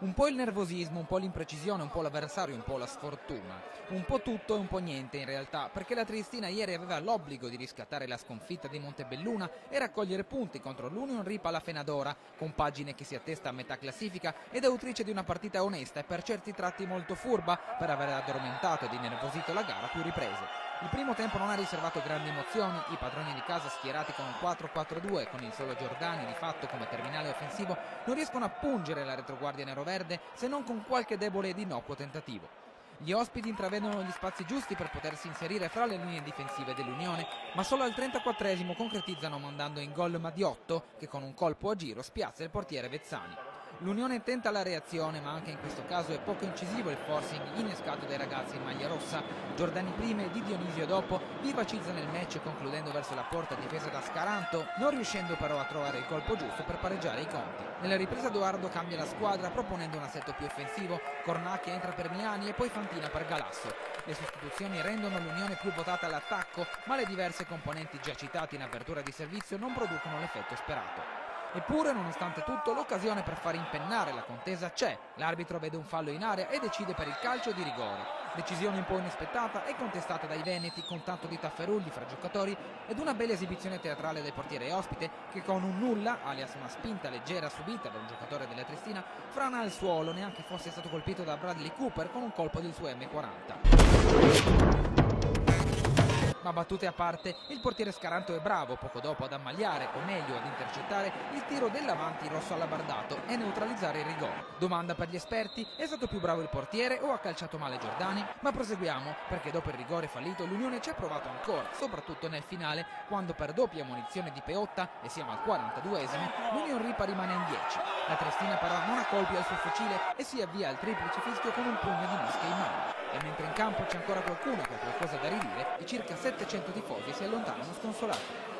Un po' il nervosismo, un po' l'imprecisione, un po' l'avversario, un po' la sfortuna. Un po' tutto e un po' niente in realtà, perché la Triestina ieri aveva l'obbligo di riscattare la sconfitta di Montebelluna e raccogliere punti contro l'Union Ripa la Fenadora, compagine che si attesta a metà classifica ed autrice di una partita onesta e per certi tratti molto furba per aver addormentato ed innervosito la gara più riprese. Il primo tempo non ha riservato grandi emozioni, i padroni di casa schierati con un 4-4-2 con il solo Giordani di fatto come terminale offensivo non riescono a pungere la retroguardia nero-verde se non con qualche debole ed innocuo tentativo. Gli ospiti intravedono gli spazi giusti per potersi inserire fra le linee difensive dell'Unione, ma solo al 34esimo concretizzano mandando in gol Madiotto che con un colpo a giro spiazza il portiere Vezzani. L'Unione tenta la reazione, ma anche in questo caso è poco incisivo il forcing innescato dai ragazzi in maglia rossa. Giordani prima e Di Dionisio dopo vivacizza nel match concludendo verso la porta difesa da Scaranto, non riuscendo però a trovare il colpo giusto per pareggiare i conti. Nella ripresa Edoardo cambia la squadra proponendo un assetto più offensivo, Cornacchi entra per Miani e poi Fantina per Galasso. Le sostituzioni rendono l'Unione più votata all'attacco, ma le diverse componenti già citate in apertura di servizio non producono l'effetto sperato. Eppure, nonostante tutto, l'occasione per far impennare la contesa c'è. L'arbitro vede un fallo in area e decide per il calcio di rigore. Decisione un po' inaspettata e contestata dai Veneti con tanto di tafferugli fra giocatori ed una bella esibizione teatrale del portiere ospite che con un nulla, alias una spinta leggera subita da un giocatore della Tristina, frana al suolo, neanche fosse stato colpito da Bradley Cooper con un colpo del suo M40. Ma battute a parte, il portiere Scaranto è bravo poco dopo ad ammagliare, o meglio ad intercettare, il tiro dell'avanti rosso allabardato e neutralizzare il rigore. Domanda per gli esperti, è stato più bravo il portiere o ha calciato male Giordani? Ma proseguiamo, perché dopo il rigore fallito l'Unione ci ha provato ancora, soprattutto nel finale, quando per doppia munizione di Peotta, e siamo al 42esimo, l'Union Ripa rimane in 10. La Trestina però non ha colpi al suo fucile e si avvia al triplice fischio con un pugno di mosche in mano. E campo c'è ancora qualcuno che ha qualcosa da ridire, i circa 700 tifosi si allontanano sconsolati.